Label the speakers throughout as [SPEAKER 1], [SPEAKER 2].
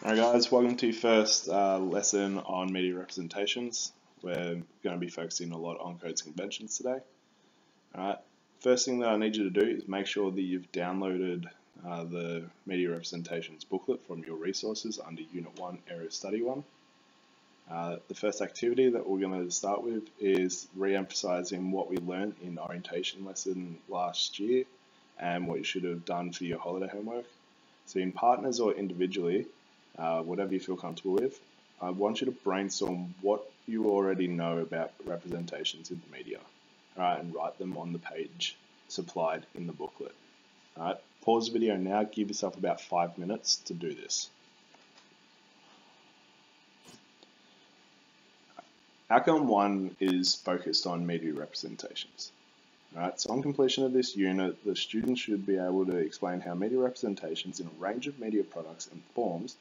[SPEAKER 1] Alright guys, welcome to your first uh, lesson on media representations. We're going to be focusing a lot on codes and conventions today. Alright, first thing that I need you to do is make sure that you've downloaded uh, the media representations booklet from your resources under Unit 1, Area Study 1. Uh, the first activity that we're going to start with is re-emphasizing what we learned in orientation lesson last year and what you should have done for your holiday homework. So in partners or individually, uh, whatever you feel comfortable with. I want you to brainstorm what you already know about representations in the media, right, and write them on the page supplied in the booklet. Right, pause the video now, give yourself about five minutes to do this. Outcome one is focused on media representations. Right, so on completion of this unit, the student should be able to explain how media representations in a range of media products and forms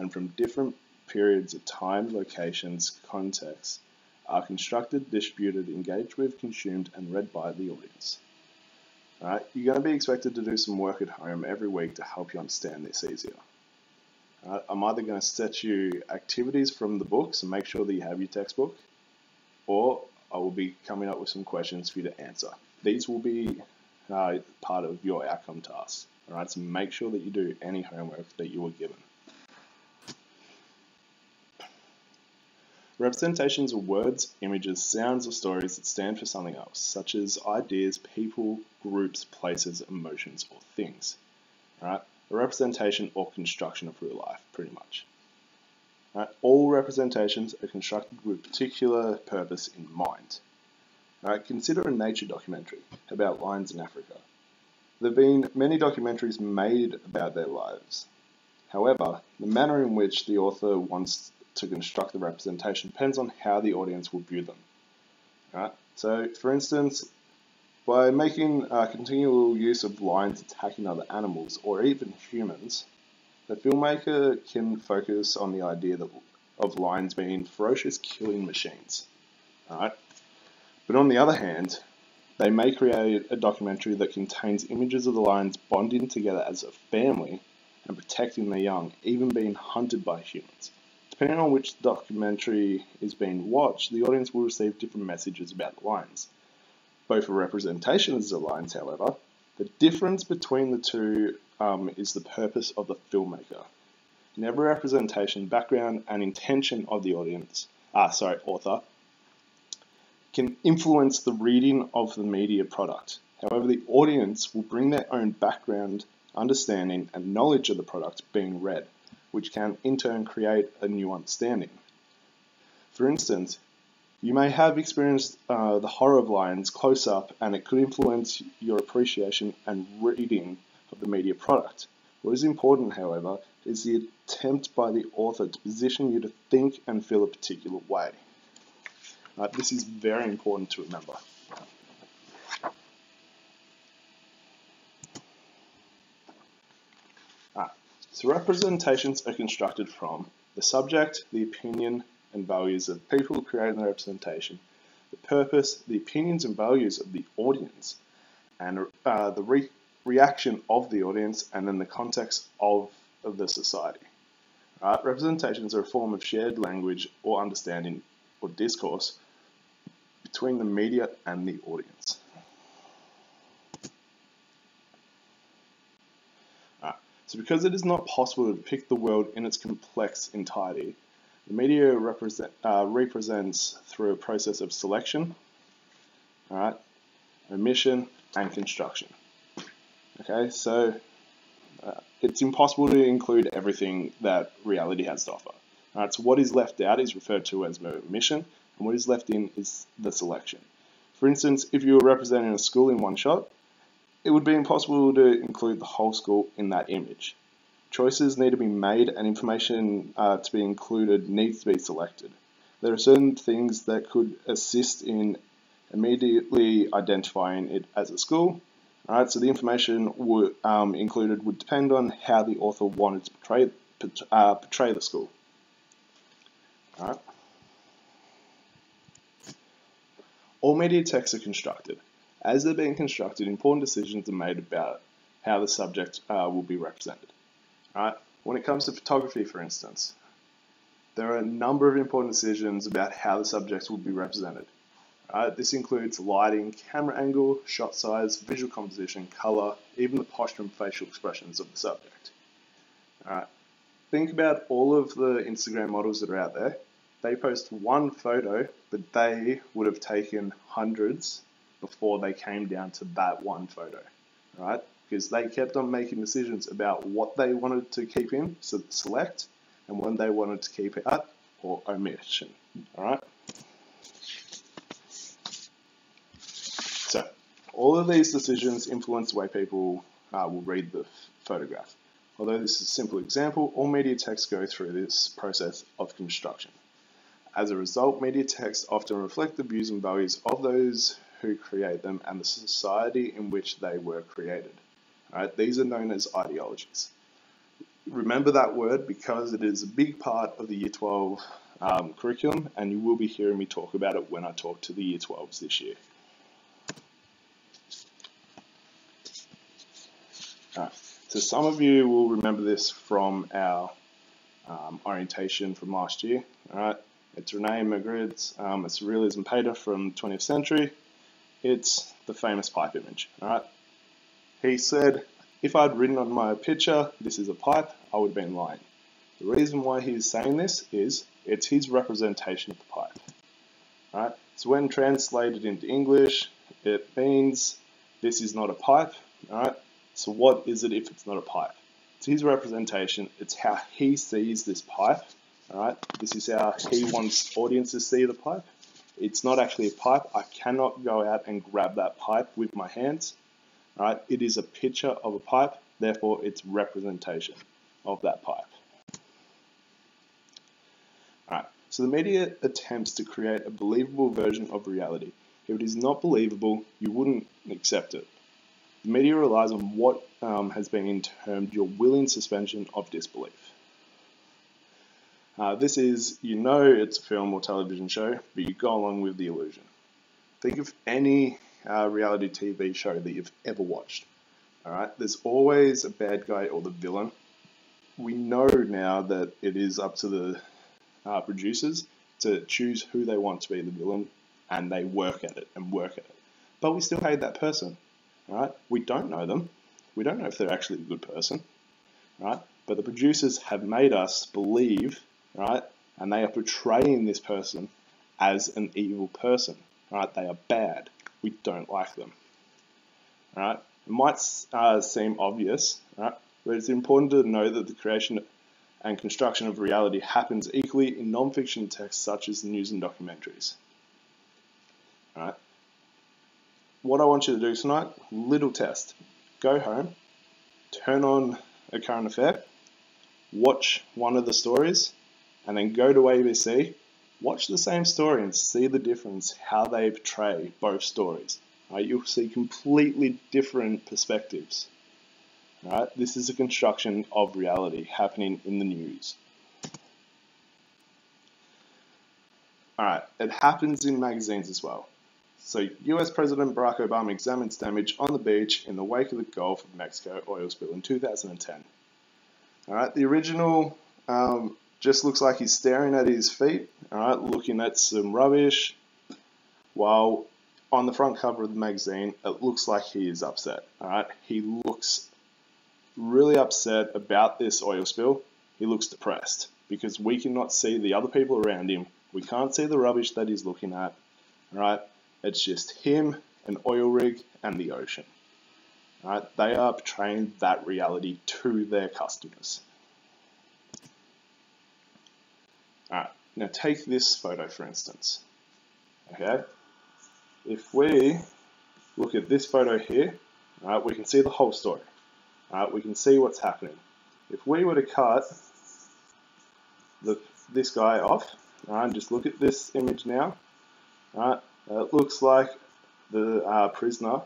[SPEAKER 1] and from different periods of time, locations, contexts are constructed, distributed, engaged with, consumed, and read by the audience. Right, you're going to be expected to do some work at home every week to help you understand this easier. Right, I'm either going to set you activities from the books and make sure that you have your textbook, or I will be coming up with some questions for you to answer. These will be uh, part of your outcome tasks. Alright, so make sure that you do any homework that you were given. Representations are words, images, sounds, or stories that stand for something else, such as ideas, people, groups, places, emotions, or things. Right? A representation or construction of real life, pretty much. Right? All representations are constructed with particular purpose in mind. Right? Consider a nature documentary about lions in Africa. There have been many documentaries made about their lives. However, the manner in which the author wants to construct the representation depends on how the audience will view them. Right? So, for instance, by making uh, continual use of lions attacking other animals or even humans, the filmmaker can focus on the idea that, of lions being ferocious killing machines. Right? But on the other hand, they may create a documentary that contains images of the lions bonding together as a family and protecting their young, even being hunted by humans depending on which documentary is being watched, the audience will receive different messages about the lines. Both are representations of the lines, however. The difference between the two um, is the purpose of the filmmaker. In every representation, background and intention of the audience, ah, sorry, author, can influence the reading of the media product. However, the audience will bring their own background, understanding, and knowledge of the product being read which can in turn create a new understanding. For instance, you may have experienced uh, the horror of lions close up and it could influence your appreciation and reading of the media product. What is important, however, is the attempt by the author to position you to think and feel a particular way. Uh, this is very important to remember. So representations are constructed from the subject, the opinion and values of people creating the representation, the purpose, the opinions and values of the audience, and uh, the re reaction of the audience, and then the context of, of the society. Right? Representations are a form of shared language or understanding or discourse between the media and the audience. So because it is not possible to depict the world in its complex entirety, the media represent, uh, represents through a process of selection, all right, omission, and construction. Okay, so uh, it's impossible to include everything that reality has to offer. All right, so what is left out is referred to as omission, and what is left in is the selection. For instance, if you were representing a school in one shot, it would be impossible to include the whole school in that image. Choices need to be made and information uh, to be included needs to be selected. There are certain things that could assist in immediately identifying it as a school. Alright, so the information would, um, included would depend on how the author wanted to portray, uh, portray the school. Alright. All media texts are constructed. As they're being constructed, important decisions are made about how the subject uh, will be represented. Right? When it comes to photography, for instance, there are a number of important decisions about how the subjects will be represented. Uh, this includes lighting, camera angle, shot size, visual composition, color, even the posture and facial expressions of the subject. Uh, think about all of the Instagram models that are out there. They post one photo, but they would have taken hundreds before they came down to that one photo, right? Because they kept on making decisions about what they wanted to keep in, so select, and when they wanted to keep it out or omission, all right? So, all of these decisions influence the way people uh, will read the photograph. Although this is a simple example, all media texts go through this process of construction. As a result, media texts often reflect the views and values of those who create them and the society in which they were created. Right? These are known as ideologies. Remember that word because it is a big part of the Year 12 um, curriculum, and you will be hearing me talk about it when I talk to the Year 12s this year. Right. So some of you will remember this from our um, orientation from last year. All right. It's Rene Magritte's um, a surrealism painter from 20th century. It's the famous pipe image. All right. He said, if I'd written on my picture, this is a pipe, I would have been lying. The reason why he's saying this is it's his representation of the pipe. All right. So when translated into English, it means this is not a pipe. All right. So what is it if it's not a pipe? It's his representation. It's how he sees this pipe. All right. This is how he wants audiences to see the pipe. It's not actually a pipe. I cannot go out and grab that pipe with my hands. All right. It is a picture of a pipe. Therefore, it's representation of that pipe. All right. So the media attempts to create a believable version of reality. If it is not believable, you wouldn't accept it. The media relies on what um, has been termed your willing suspension of disbelief. Uh, this is, you know it's a film or television show, but you go along with the illusion. Think of any uh, reality TV show that you've ever watched. All right, there's always a bad guy or the villain. We know now that it is up to the uh, producers to choose who they want to be the villain, and they work at it and work at it. But we still hate that person, All right, We don't know them. We don't know if they're actually a good person, right? But the producers have made us believe, right? And they are portraying this person as an evil person, right? They are bad. We don't like them, right? It might uh, seem obvious, right? But it's important to know that the creation and construction of reality happens equally in non-fiction texts such as news and documentaries. Right? What I want you to do tonight, little test. Go home, turn on a current affair, watch one of the stories, and then go to ABC, watch the same story and see the difference, how they portray both stories. Right? You'll see completely different perspectives. Right? This is a construction of reality happening in the news. Alright, it happens in magazines as well. So, US President Barack Obama examines damage on the beach in the wake of the Gulf of Mexico oil spill in 2010. Alright, the original um, just looks like he's staring at his feet, alright, looking at some rubbish, while on the front cover of the magazine, it looks like he is upset. Alright, he looks really upset about this oil spill. He looks depressed because we cannot see the other people around him. We can't see the rubbish that he's looking at. Right? It's just him, an oil rig, and the ocean. Right? They are portraying that reality to their customers. Alright, now take this photo for instance. Okay? If we look at this photo here, right, we can see the whole story. Uh, we can see what's happening. If we were to cut the, this guy off, and just look at this image now, right, it looks like the uh, prisoner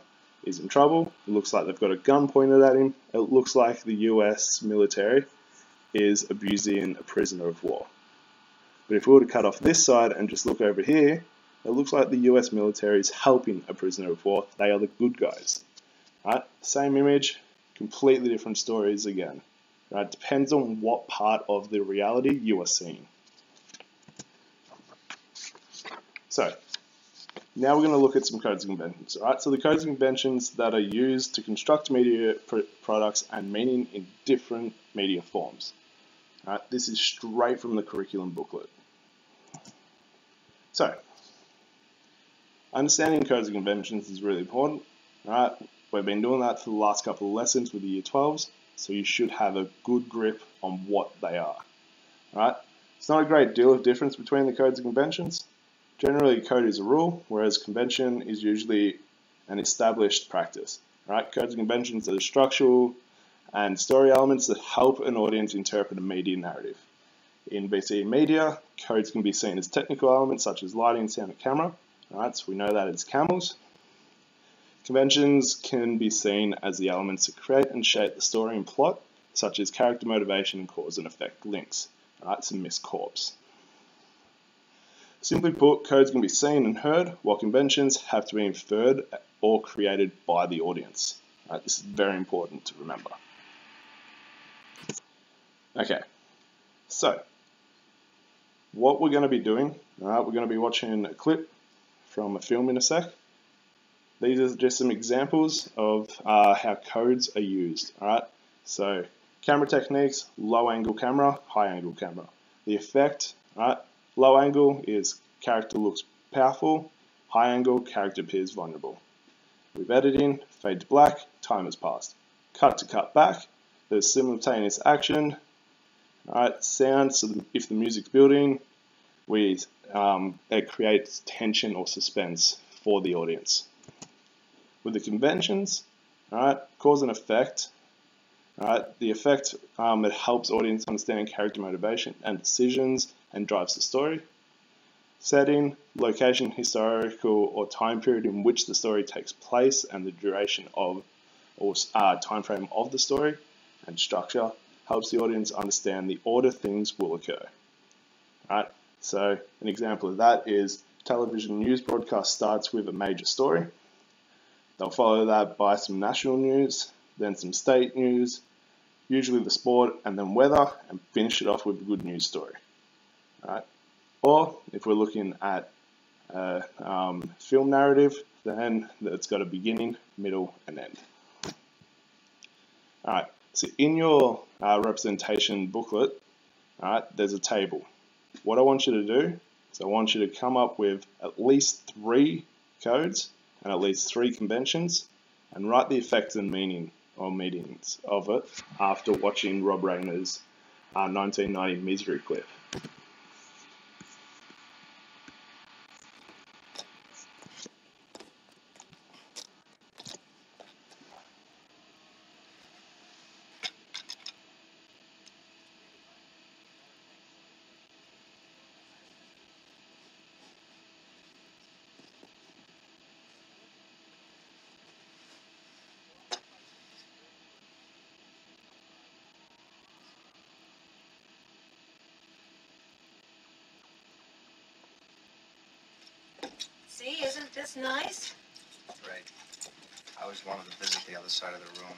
[SPEAKER 1] is in trouble. It looks like they've got a gun pointed at him. It looks like the US military is abusing a prisoner of war. But if we were to cut off this side and just look over here, it looks like the US military is helping a prisoner of war. They are the good guys. Right? Same image, completely different stories again. Right? Depends on what part of the reality you are seeing. So, now we're going to look at some codes and conventions. Right, so the codes and conventions that are used to construct media pr products and meaning in different media forms. Right, this is straight from the curriculum booklet. So, understanding codes and conventions is really important. Right, we've been doing that for the last couple of lessons with the Year 12s, so you should have a good grip on what they are. Right, it's not a great deal of difference between the codes and conventions. Generally, code is a rule, whereas convention is usually an established practice. Right? Codes and conventions are structural and story elements that help an audience interpret a media narrative. In VCE media, codes can be seen as technical elements such as lighting, sound, and camera. Right, so we know that as CAMELS. Conventions can be seen as the elements that create and shape the story and plot, such as character motivation and cause and effect links. Right, so MIS corps. Simply put, codes can be seen and heard, while conventions have to be inferred or created by the audience. Right, this is very important to remember. Okay, so what we're going to be doing, right, we're going to be watching a clip from a film in a sec. These are just some examples of uh, how codes are used. All right, so camera techniques, low angle camera, high angle camera. The effect, right, Low angle is character looks powerful, high angle, character appears vulnerable. With editing, fade to black, time has passed. Cut to cut back, there's simultaneous action. Alright, sound, so if the music's building, we, um, it creates tension or suspense for the audience. With the conventions, alright, cause and effect, alright, the effect, um, it helps audience understand character motivation and decisions and drives the story. Setting, location, historical or time period in which the story takes place and the duration of or uh, time frame of the story and structure helps the audience understand the order things will occur. Right? So an example of that is television news broadcast starts with a major story. They'll follow that by some national news, then some state news, usually the sport, and then weather, and finish it off with a good news story. Right? Or if we're looking at a um, film narrative, then it's got a beginning, middle, and end. All right, so in your uh, representation booklet, right, there's a table. What I want you to do is I want you to come up with at least three codes and at least three conventions and write the effects and meaning or meanings of it after watching Rob Reiner's uh, 1990 Misery clip.
[SPEAKER 2] This nice?
[SPEAKER 3] Great. I always wanted to visit the other side of the room.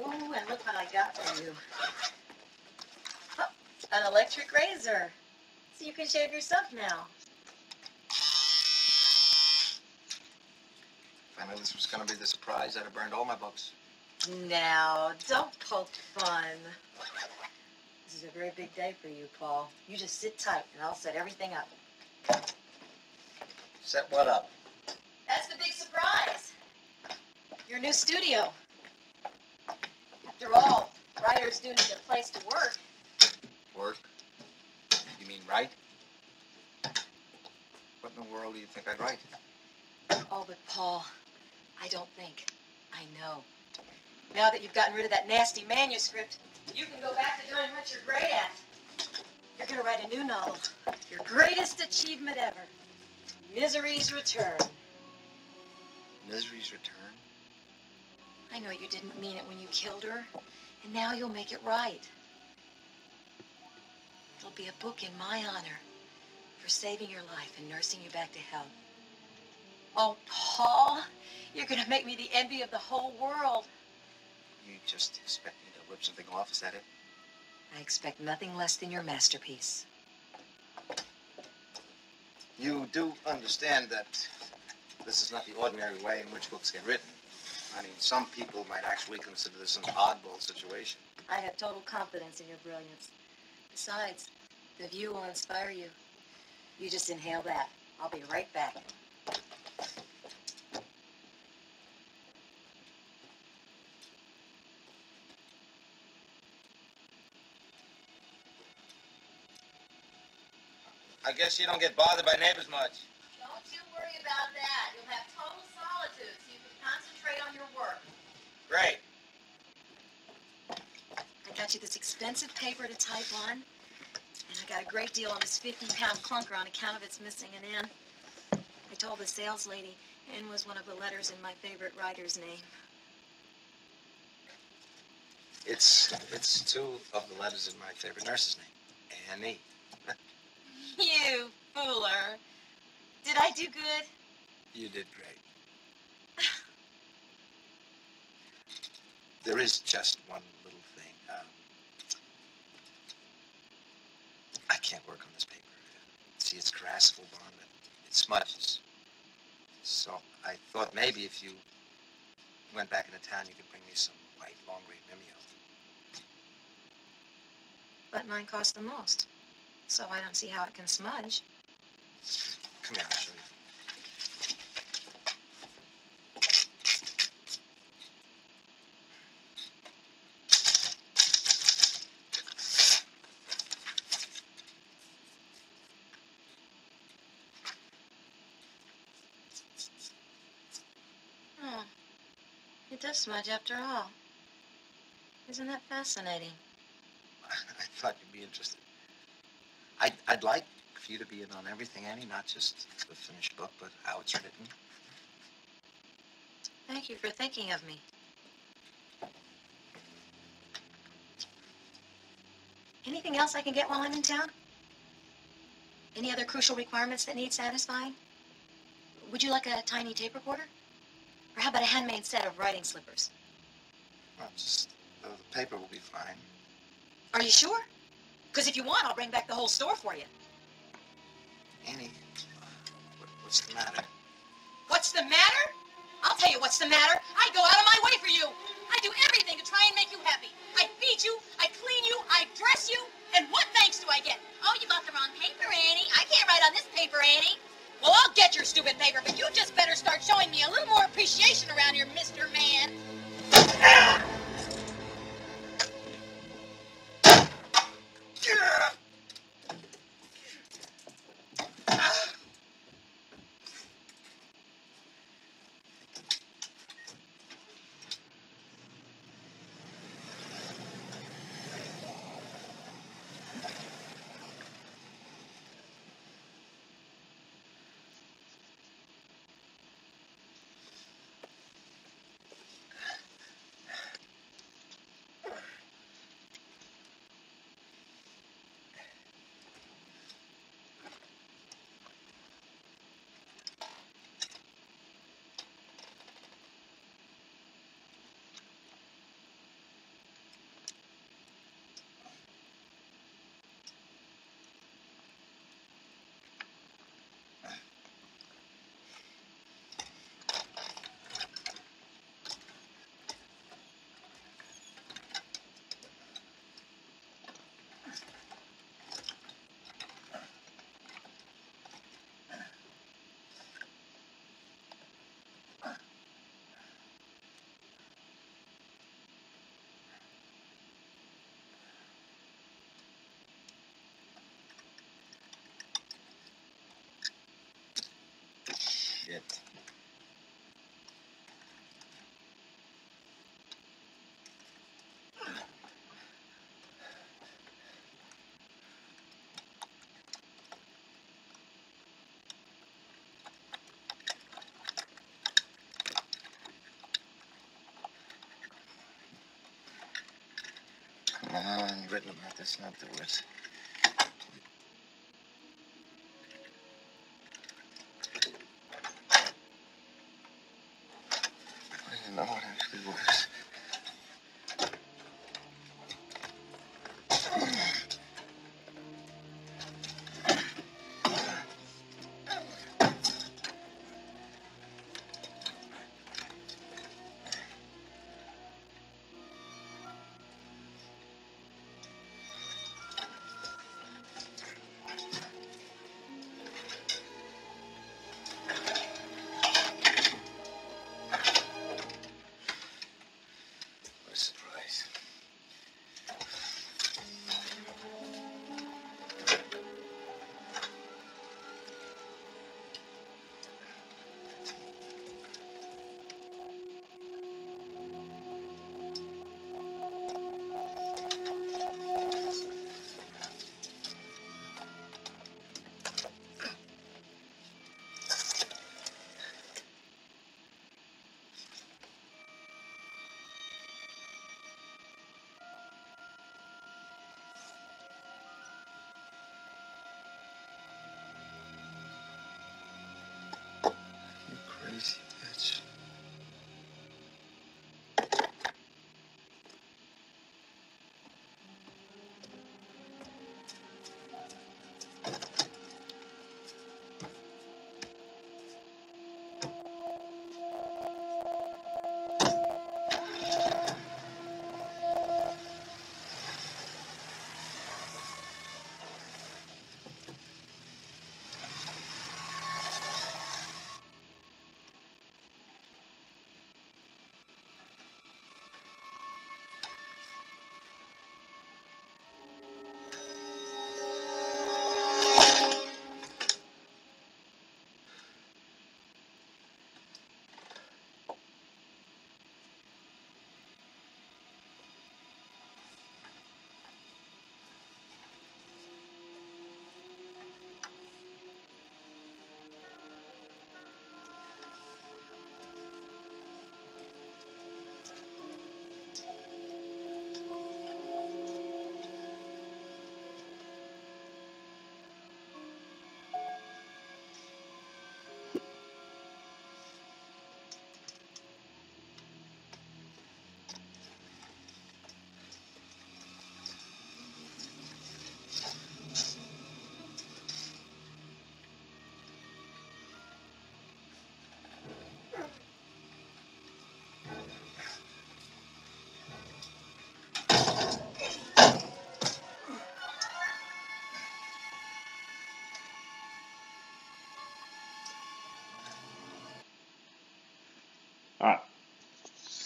[SPEAKER 2] Ooh, and look what I got for you. Oh, an electric razor. So you can shave yourself now.
[SPEAKER 3] If I knew this was going to be the surprise, I'd have burned all my books.
[SPEAKER 2] Now, don't poke fun. This is a very big day for you, Paul. You just sit tight and I'll set everything up.
[SPEAKER 3] Set what up?
[SPEAKER 2] That's the big surprise. Your new studio. After all, writers do need a place to work.
[SPEAKER 3] Work? You mean write? What in the world do you think I'd write?
[SPEAKER 2] Oh, but Paul, I don't think. I know. Now that you've gotten rid of that nasty manuscript, you can go back to doing what you're great at. You're going to write a new novel. Your greatest achievement ever. Misery's Return.
[SPEAKER 3] Misery's Return?
[SPEAKER 2] I know you didn't mean it when you killed her, and now you'll make it right. It'll be a book in my honor for saving your life and nursing you back to health. Oh, Paul, you're going to make me the envy of the whole world.
[SPEAKER 3] You just expect me to rip something off, is that it?
[SPEAKER 2] I expect nothing less than your masterpiece.
[SPEAKER 3] You do understand that this is not the ordinary way in which books get written. I mean, some people might actually consider this an oddball situation.
[SPEAKER 2] I have total confidence in your brilliance. Besides, the view will inspire you. You just inhale that. I'll be right back.
[SPEAKER 3] I guess you don't get bothered by neighbors much.
[SPEAKER 2] Don't you worry about that. Concentrate on your work.
[SPEAKER 3] Great.
[SPEAKER 2] I got you this expensive paper to type on, and I got a great deal on this 50-pound clunker on account of its missing an N. I told the sales lady N was one of the letters in my favorite writer's name.
[SPEAKER 3] It's it's two of the letters in my favorite nurse's name, Annie.
[SPEAKER 2] You fooler. Did I do good?
[SPEAKER 3] You did great. There is just one little thing. Um, I can't work on this paper. See, it's Corrasable bond. It smudges. So I thought maybe if you went back into town, you could bring me some white long-grade Mimeo.
[SPEAKER 2] But mine cost the most. So I don't see how it can smudge.
[SPEAKER 3] Come here, I'll show you.
[SPEAKER 2] Oh, it does smudge after all. Isn't that fascinating?
[SPEAKER 3] I thought you'd be interested. I'd, I'd like for you to be in on everything, Annie, not just the finished book, but how it's written.
[SPEAKER 2] Thank you for thinking of me. Anything else I can get while I'm in town? Any other crucial requirements that need satisfying? Would you like a tiny tape recorder? Or how about a handmade set of writing slippers?
[SPEAKER 3] Well, just uh, the paper will be fine.
[SPEAKER 2] Are you sure? Because if you want, I'll bring back the whole store for you.
[SPEAKER 3] Annie, what, what's the matter?
[SPEAKER 2] What's the matter? I'll tell you what's the matter. I go out of my way for you. I do everything to try and make you happy. I feed you, I clean you, I dress you, and what thanks do I get? Oh, you bought the wrong paper, Annie. I can't write on this paper, Annie. Well, I'll get your stupid paper, but you just better start showing me a little more appreciation around here, Mr. Man.
[SPEAKER 3] Shit. Come on, like this, not the words.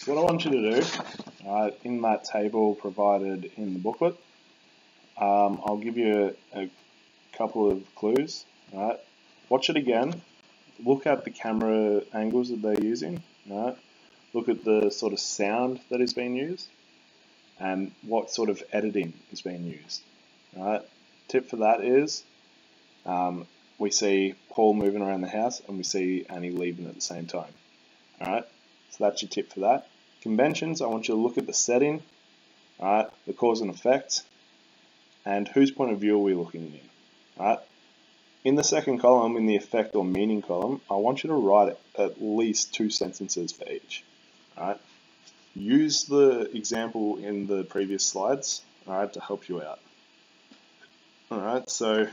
[SPEAKER 3] What
[SPEAKER 1] I want you to do, uh, in that table provided in the booklet, um, I'll give you a, a couple of clues. Right, watch it again. Look at the camera angles that they're using. Right, look at the sort of sound that is being used, and what sort of editing is being used. Right, tip for that is um, we see Paul moving around the house and we see Annie leaving at the same time. Alright, so that's your tip for that. Conventions, I want you to look at the setting, alright, the cause and effect, and whose point of view are we looking in. Right? in the second column, in the effect or meaning column, I want you to write at least two sentences for each. Right? use the example in the previous slides, right, to help you out. Alright, so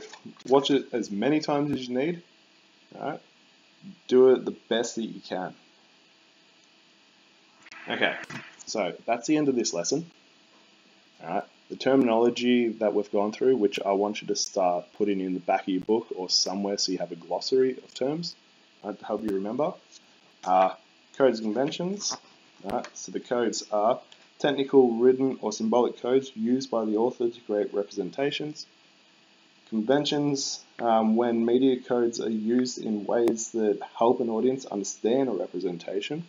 [SPEAKER 1] watch it as many times as you need. Alright, do it the best that you can. Okay, so that's the end of this lesson. Alright, the terminology that we've gone through, which I want you to start putting in the back of your book or somewhere so you have a glossary of terms right, to help you remember. Uh, codes and conventions. Alright, so the codes are technical, written, or symbolic codes used by the author to create representations Conventions, um, when media codes are used in ways that help an audience understand a representation.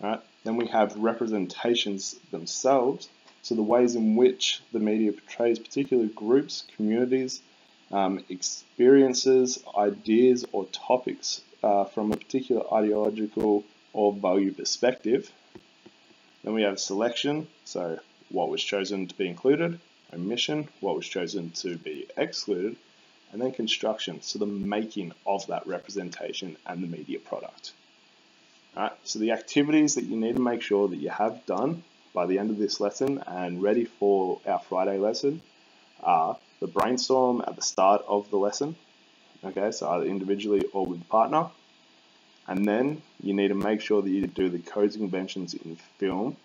[SPEAKER 1] Right? Then we have representations themselves, so the ways in which the media portrays particular groups, communities, um, experiences, ideas, or topics uh, from a particular ideological or value perspective. Then we have selection, so what was chosen to be included omission, what was chosen to be excluded, and then construction, so the making of that representation and the media product. Alright, so the activities that you need to make sure that you have done by the end of this lesson and ready for our Friday lesson are the brainstorm at the start of the lesson, okay, so either individually or with a partner, and then you need to make sure that you do the codes and conventions in film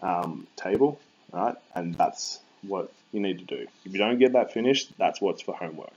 [SPEAKER 1] um, table, right, and that's what you need to do. If you don't get that finished, that's what's for homework.